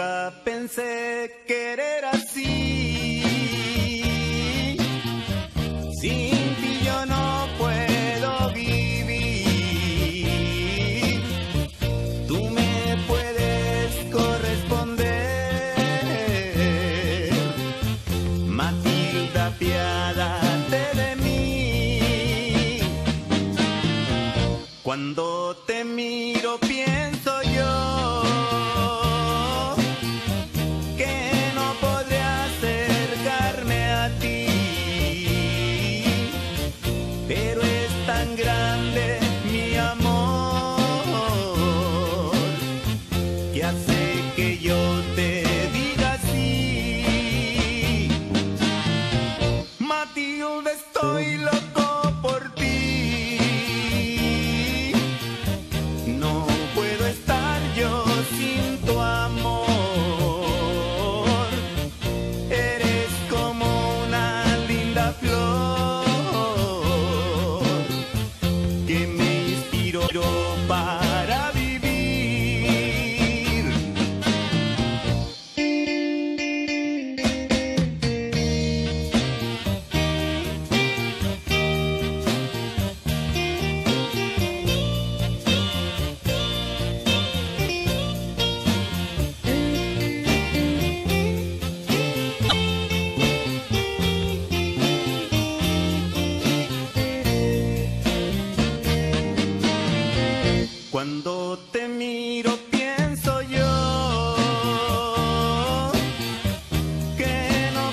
Nunca pensé querer así. Sin ti yo no puedo vivir. Tú me puedes corresponder. Matilda, piádate de mí. Cuando te miro pienso Estoy loco por ti. No Cuando te miro pienso yo que no